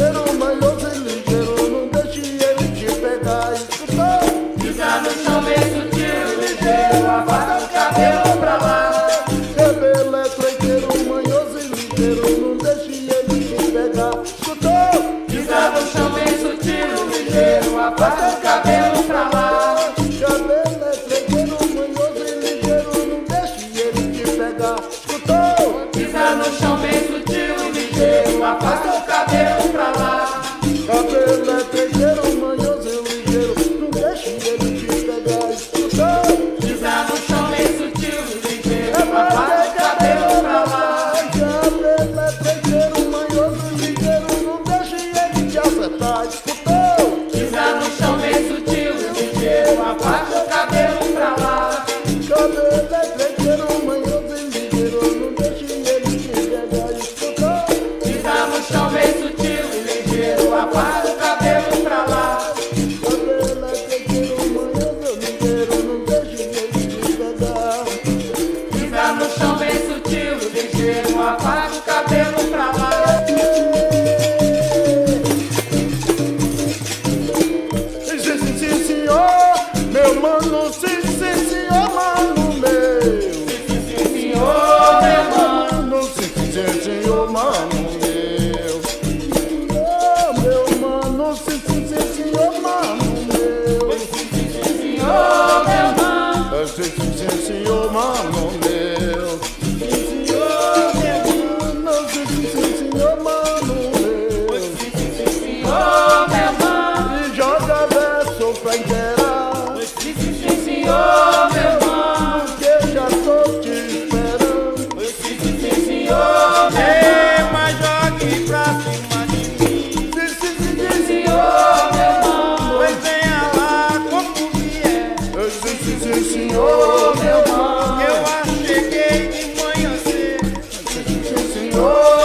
little Senhor,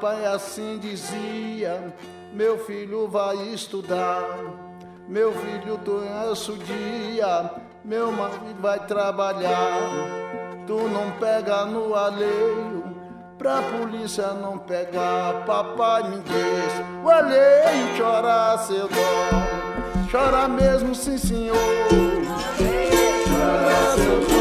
papai assim dizia: Meu filho vai estudar, meu filho conhece o dia, meu marido vai trabalhar. Tu não pega no alheio, pra polícia não pegar. Papai me deixa o alheio chora seu dó, chora mesmo, sim senhor. Chora seu dó.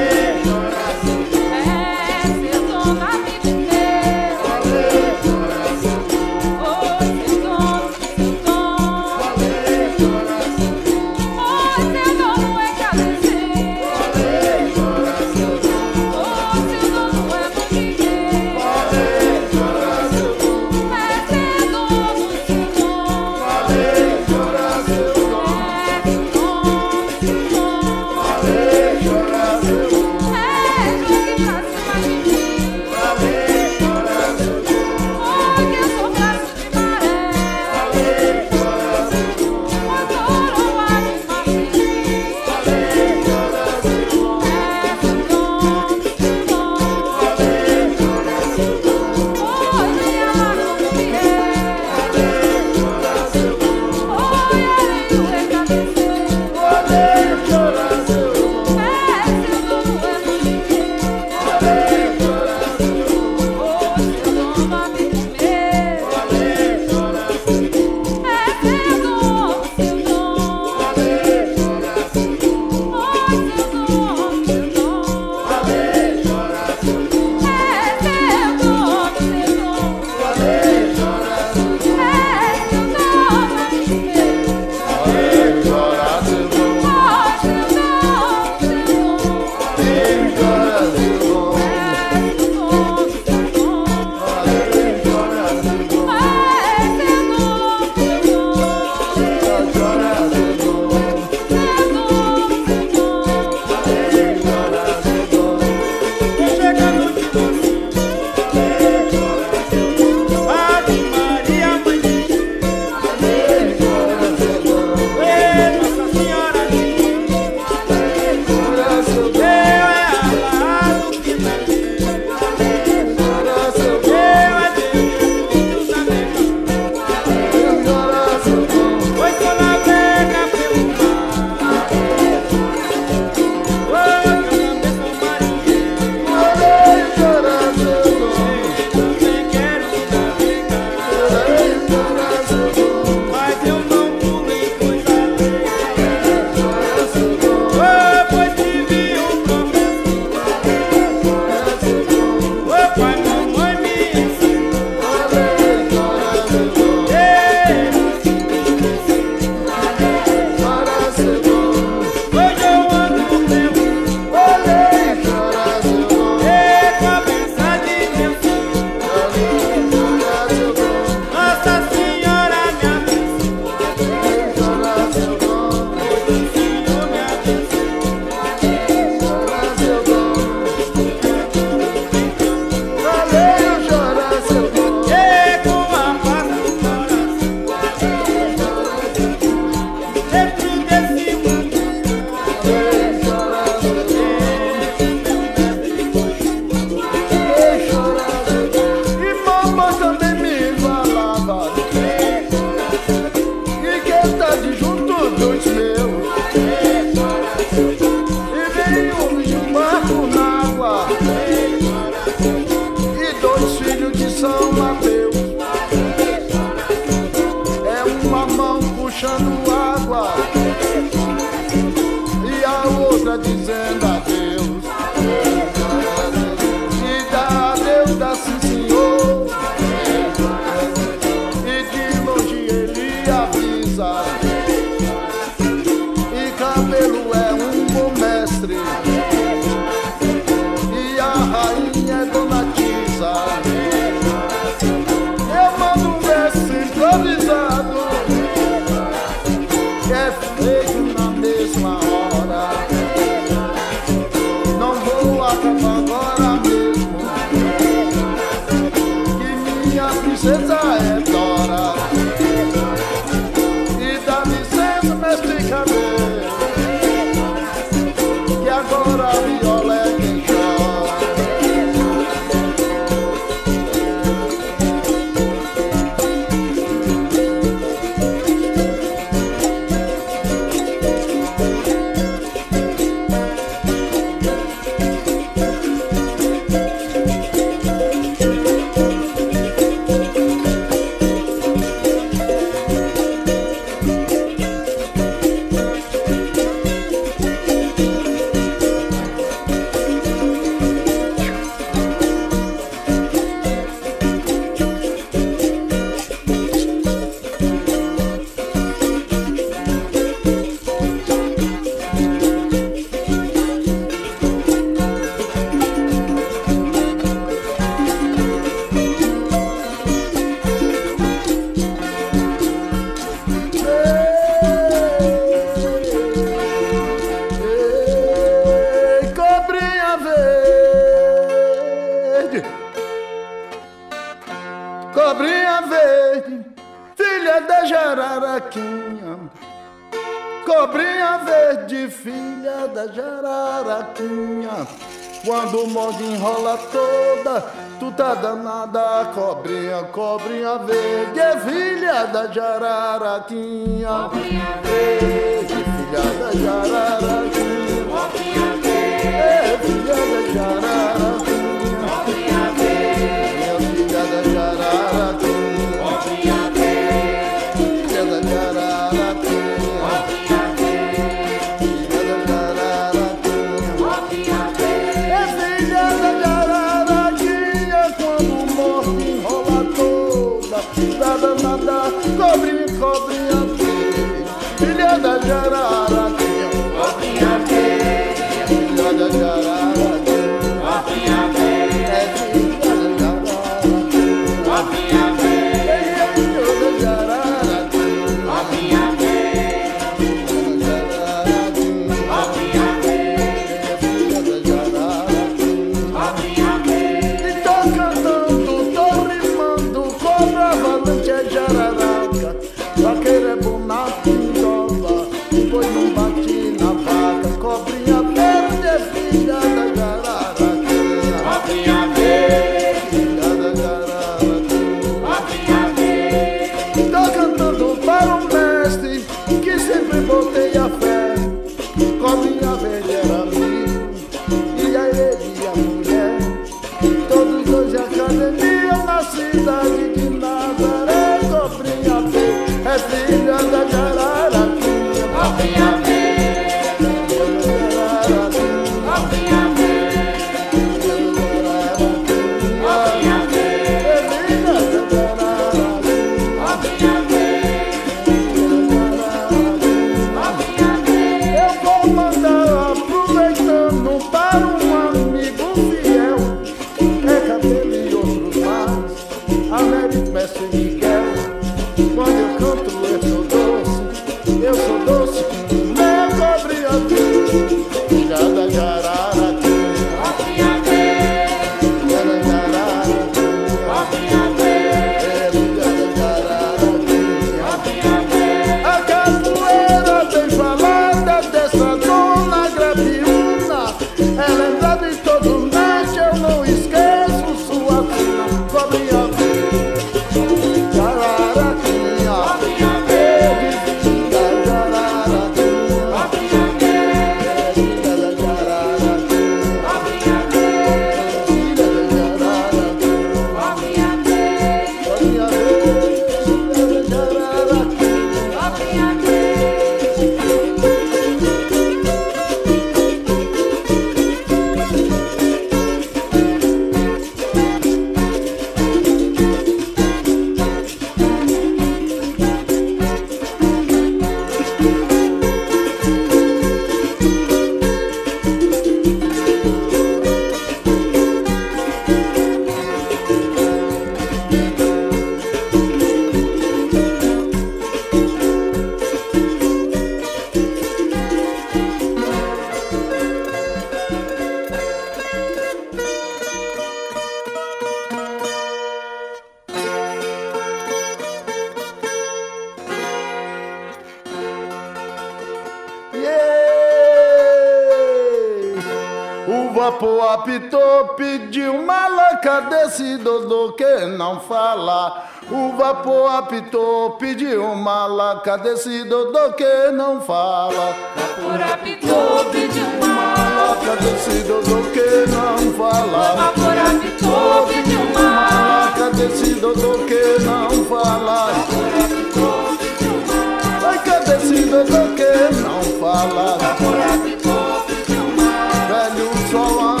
Apitou, pediu uma laca desse dodô que não fala. Vapor apitou, pediu uma laca desse dodô que não fala. Vapor apitou, pediu uma laca desse dodô que não fala. Vapor apitou, pediu uma laca desse dodô que não fala. Vapor apitou, pediu uma Velho sol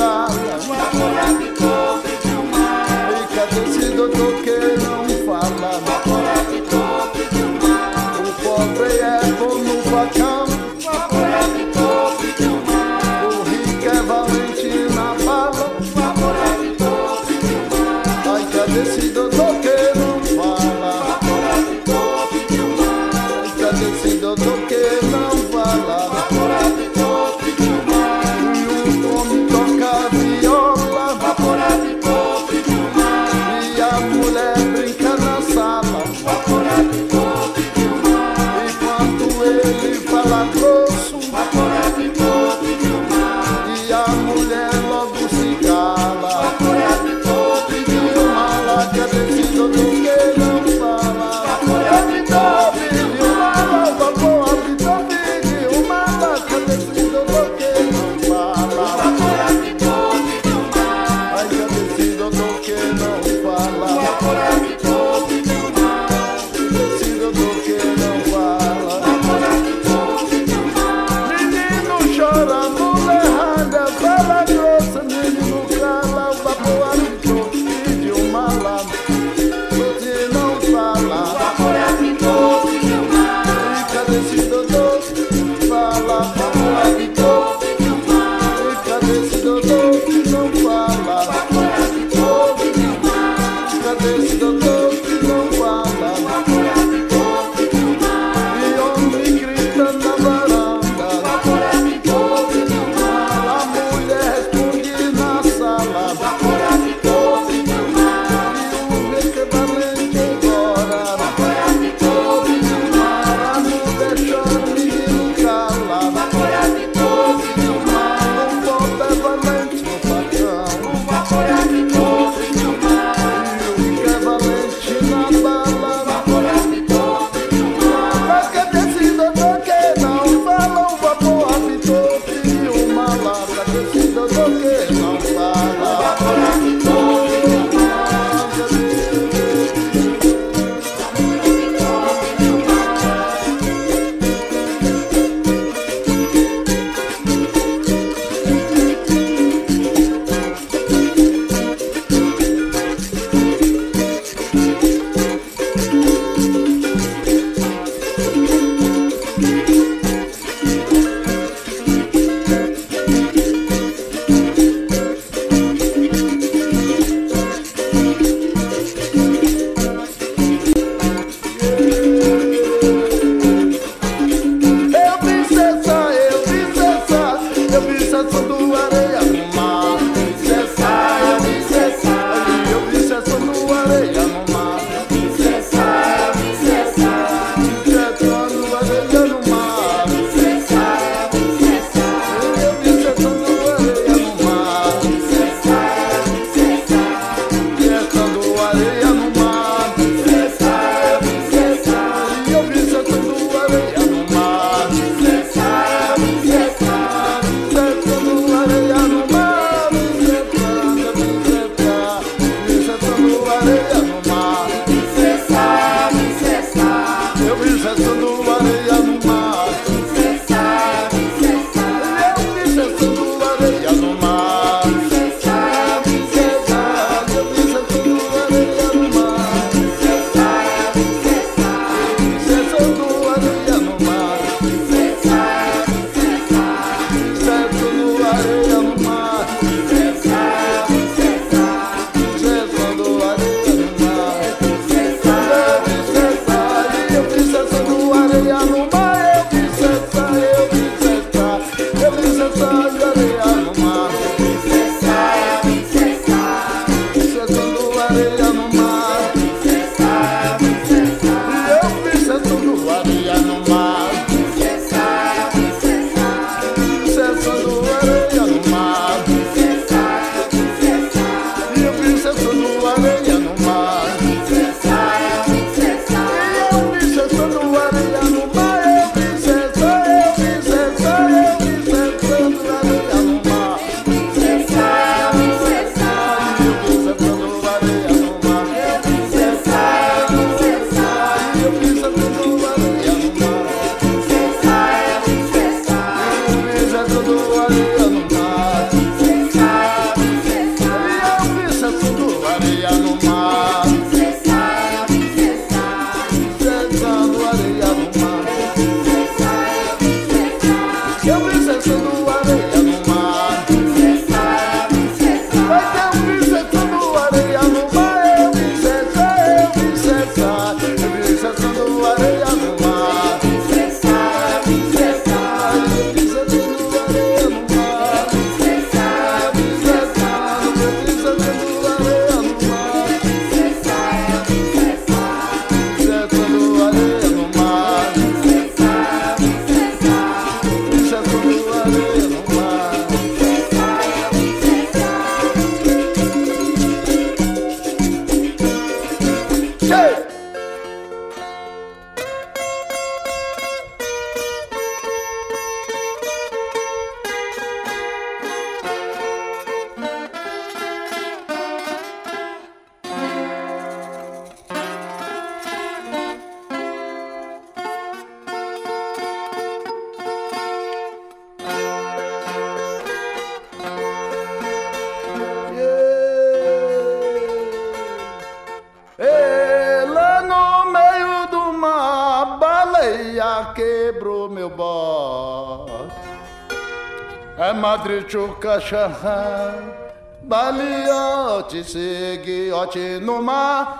anda de bengala. Vapor apitou, pediu uma E cadê esse dodô que não facão. O pensamento Chucachá, Baliote, seguiote no mar.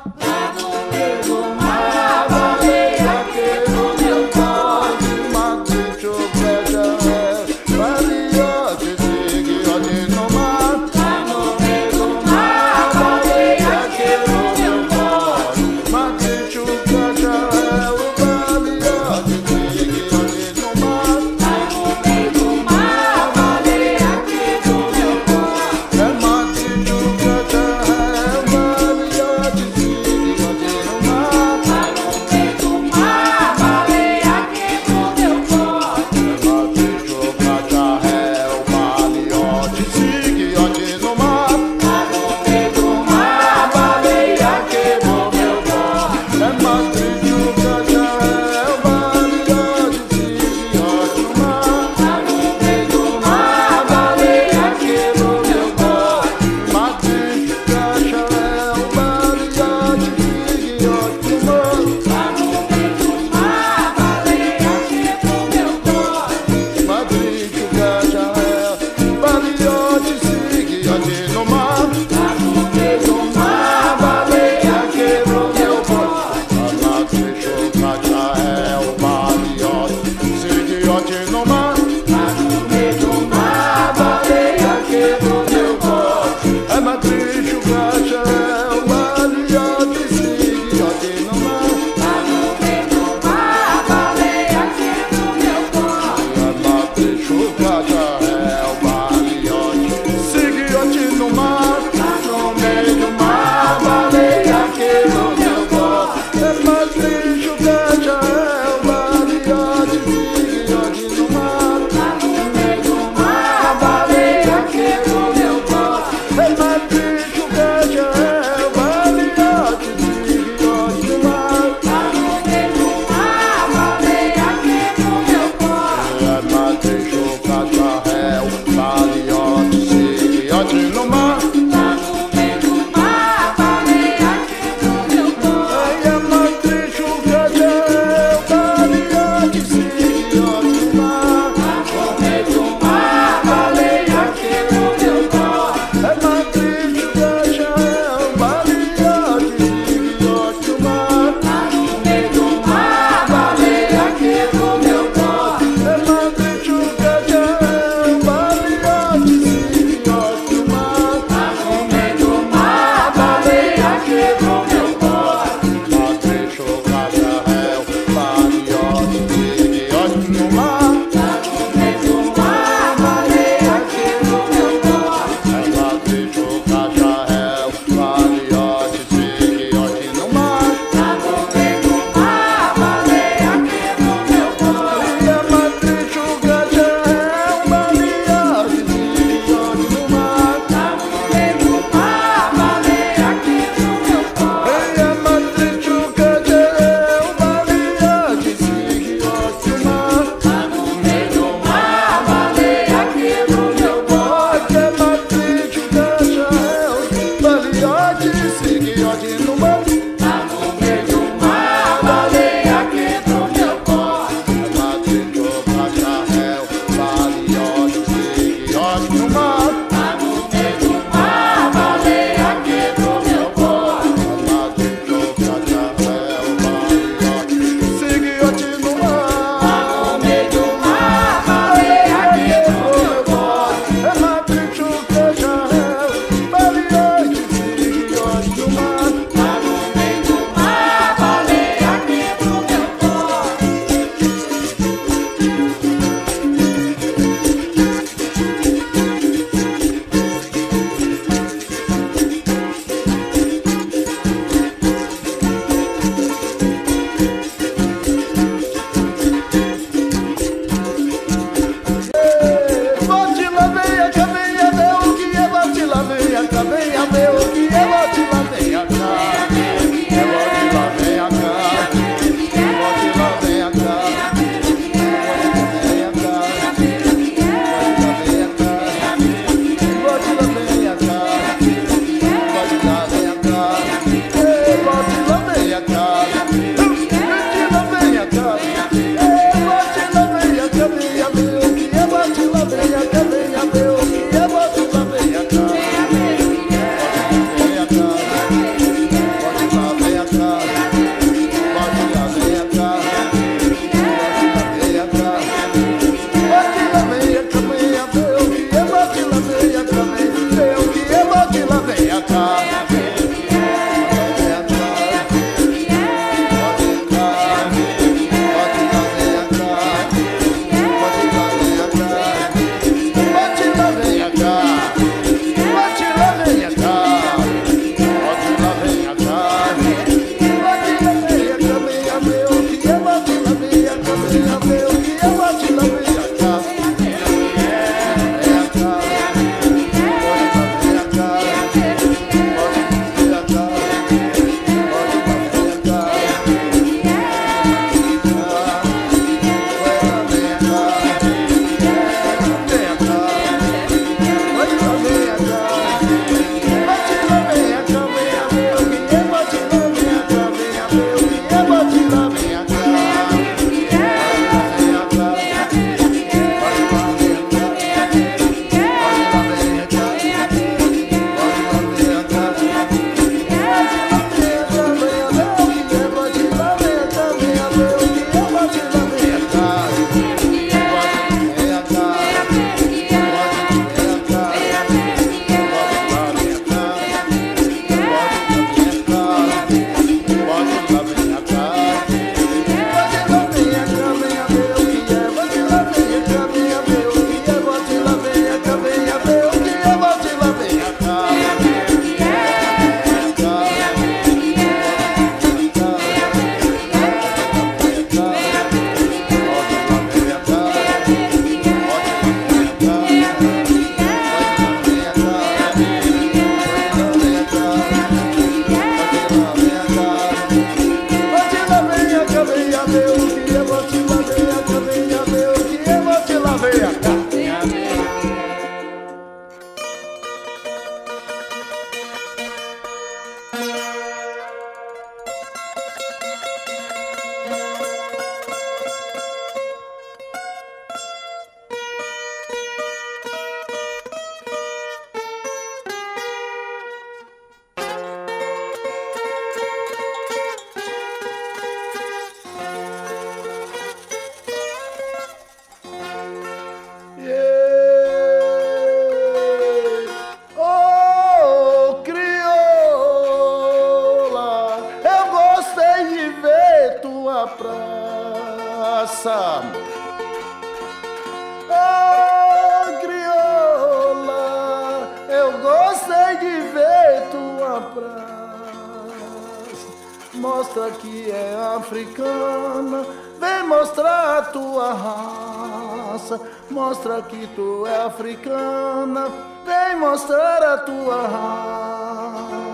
palavras. Mostra que é africana, vem mostrar a tua raça. Mostra que tu é africana, vem mostrar a tua raça.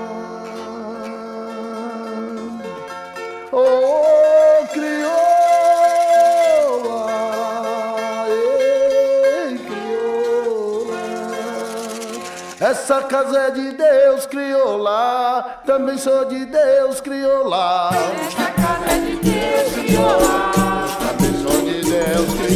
Oh, oh. oh. Essa casa é de Deus, criou lá. Também sou de Deus, criou lá. Esta casa é de Deus, criou lá. Também sou de Deus, criou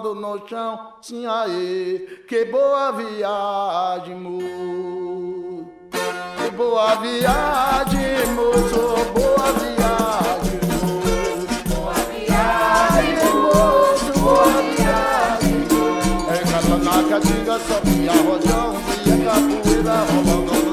rolando no chão, sim aê, que boa viagem, moço. Que boa viagem, moço, boa viagem. Boa viagem, moço, boa viagem. Mo. É diga só minha rojão, e é capoeira rolando no